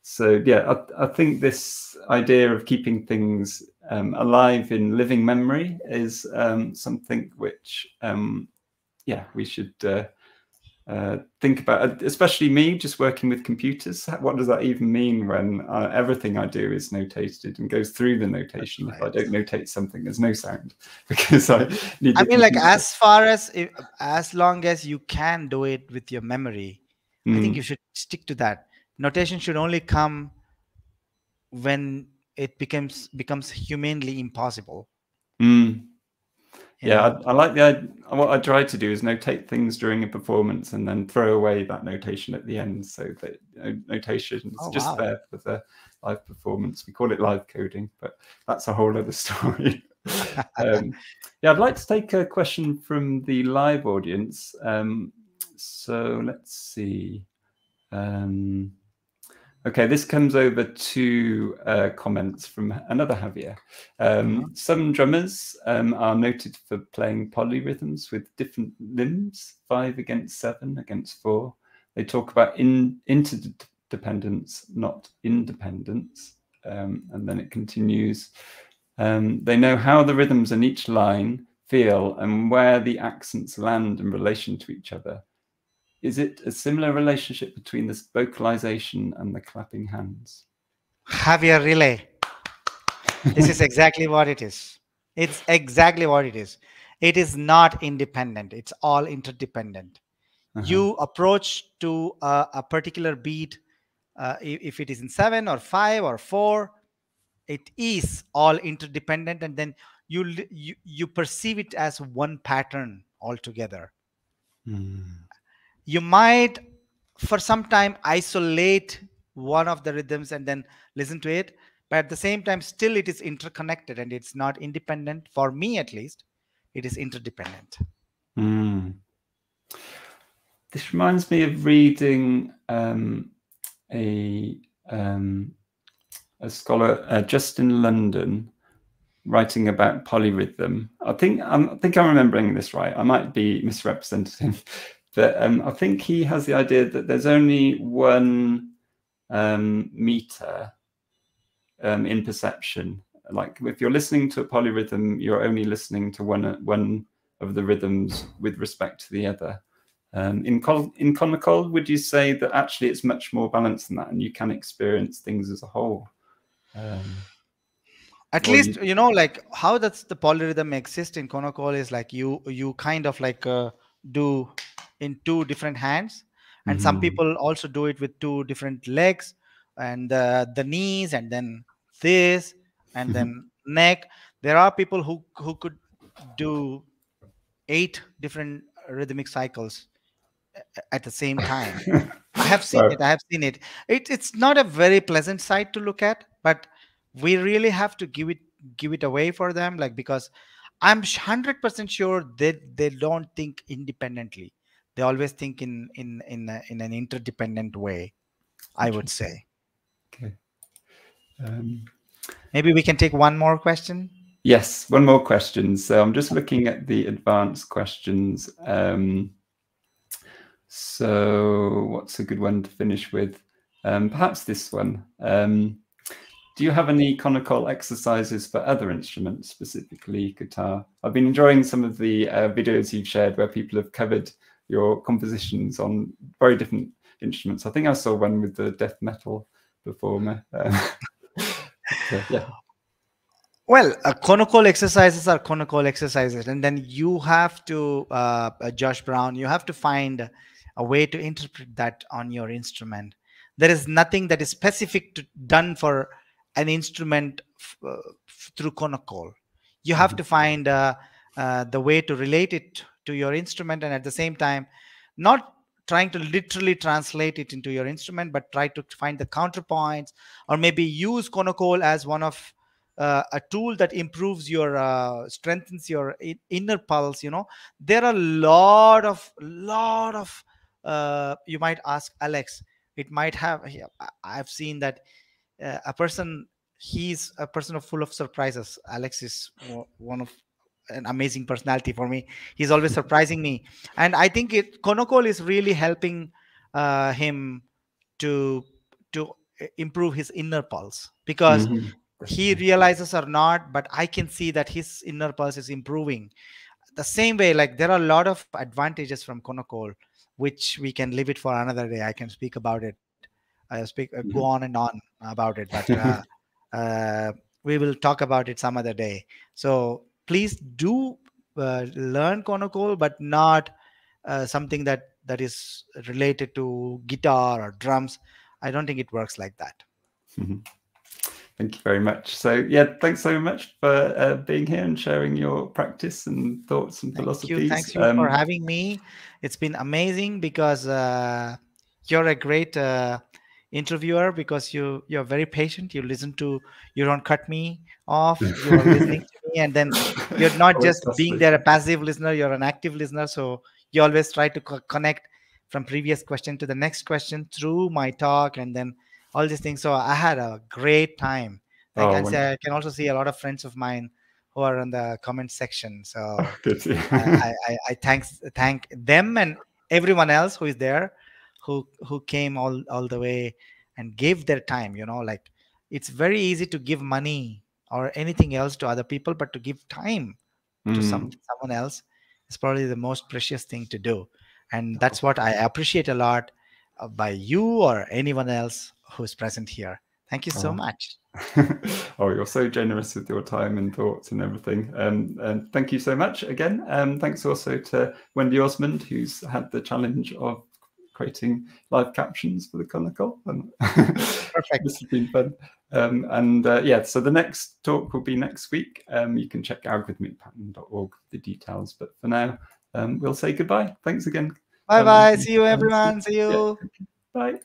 Speaker 1: so yeah, I, I think this idea of keeping things um, alive in living memory is um, something which, um, yeah, we should uh, uh, think about. Especially me, just working with computers. What does that even mean when uh, everything I do is notated and goes through the notation? If I don't notate something, there's no sound because I need.
Speaker 2: i mean like as far as if, as long as you can do it with your memory i think
Speaker 1: Mm,
Speaker 2: you should stick to that notation should only come when it becomes becomes humanly impossible
Speaker 1: mm. Yeah. I, I like the idea. What I try to do is notate things during a performance and then throw away that notation at the end, so that notation is
Speaker 2: Oh,
Speaker 1: just
Speaker 2: wow.
Speaker 1: there for the live performance. We call it live coding, but that's a whole other story. um, yeah, I'd like to take a question from the live audience. Um, so let's see. Um, okay, this comes over to uh, comments from another Javier. Um, Some drummers um, are noted for playing polyrhythms with different limbs, five against seven against four. They talk about in, interdependence, not independence. Um, and then it continues. Um, they know how the rhythms in each line feel and where the accents land in relation to each other. Is it a similar relationship between this vocalization and the clapping hands?
Speaker 2: Javier relay this is exactly what it is it's exactly what it is it is not independent it's all interdependent
Speaker 1: Uh-huh.
Speaker 2: you approach to a, a particular beat uh, if it is in seven or five or four it is all interdependent and then you you, you perceive it as one pattern altogether
Speaker 1: Mm.
Speaker 2: You might for some time isolate one of the rhythms and then listen to it but at the same time still it is interconnected and it's not independent for me at least it is interdependent
Speaker 1: Mm. This reminds me of reading um, a um, a scholar, uh, Justin London, writing about polyrhythm. I think I'm, I think I'm remembering this right. I might be misrepresenting, but um, I think he has the idea that there's only one um, meter um, in perception. Like if you're listening to a polyrhythm, you're only listening to one one of the rhythms with respect to the other. Um, in in konnakol, would you say that actually it's much more balanced than that, and you can experience things as a whole? Um,
Speaker 2: At least you... you... know, like how does the polyrhythm exist in konnakol is like you you kind of like uh, do in two different hands, and mm-hmm. some people also do it with two different legs and uh, the knees, and then this, and then neck. There are people who who could do eight different rhythmic cycles at the same time. I have seen it. I have seen it. it. It's not a very pleasant sight to look at, but we really have to give it give it away for them, like because I'm hundred percent sure they they don't think independently. They always think in in in a, in an interdependent way. I would say.
Speaker 1: Okay. Um,
Speaker 2: Maybe we can take one more question.
Speaker 1: Yes, one more question. So I'm just looking at the advanced questions. Um, so what's a good one to finish with? Um, perhaps this one. Um, do you have any konnakol exercises for other instruments, specifically guitar? I've been enjoying some of the uh, videos you've shared where people have covered your compositions on very different instruments. I think I saw one with the death metal performer. Uh, so, yeah.
Speaker 2: Well, uh, konnakol exercises are konnakol exercises, and then you have to, uh, uh, Josh Brown, you have to find a way to interpret that on your instrument. There is nothing that is specific to, done for an instrument uh, through konnakol. You have mm-hmm. to find uh, the way to relate it to your instrument, and at the same time, not trying to literally translate it into your instrument, but try to find the counterpoints, or maybe use konnakol as one of uh, a tool that improves your uh, strengthens your inner pulse you know. There are a lot of lot of uh, you might ask alex it might have i've seen that uh, a person he's a person of full of surprises. Alex is one of an amazing personality for me he's always surprising me and i think it konnakol is really helping uh, him to to improve his inner pulse because mm-hmm. he realizes or not but i can see that his inner pulse is improving the same way like there are a lot of advantages from konnakol which we can leave it for another day. I can speak about it. I speak uh, go mm-hmm. on and on about it, but uh, uh, we will talk about it some other day. So please do uh, learn konnakol, but not uh, something that that is related to guitar or drums. I don't think it works like that.
Speaker 1: Mm-hmm. Thank you very much. So, yeah, thanks so much for uh, being here and sharing your practice and thoughts and
Speaker 2: Thank
Speaker 1: philosophies.
Speaker 2: You. Thanks you um, for having me. It's been amazing because uh, you're a great uh, interviewer because you you're very patient. You listen to you don't cut me off. You're listening to me, and then you're not just being there a passive listener. You're an active listener. So you always try to co- connect from previous question to the next question through my talk, and then all these things. So I had a great time. I oh, can say I can also see a lot of friends of mine who are in the comment section. So I, I, I thanks thank them and everyone else who is there, who who came all all the way and gave their time. You know, like it's very easy to give money or anything else to other people, but to give time mm. to some mm. someone else is probably the most precious thing to do. And that's what I appreciate a lot uh, by you or anyone else who's present here. Thank you so oh. much.
Speaker 1: oh, you're so generous with your time and thoughts and everything. Um, and thank you so much again. Um, thanks also to Wendy Osmond, who's had the challenge of creating live captions for the Konnakol. Perfect. this has been fun. Um, and uh, yeah, so the next talk will be next week. Um, you can check algorithmicpattern.org for the details. But for now, um, we'll say goodbye. Thanks again.
Speaker 2: Bye bye. See you, everyone. See you.
Speaker 1: Yeah. Bye.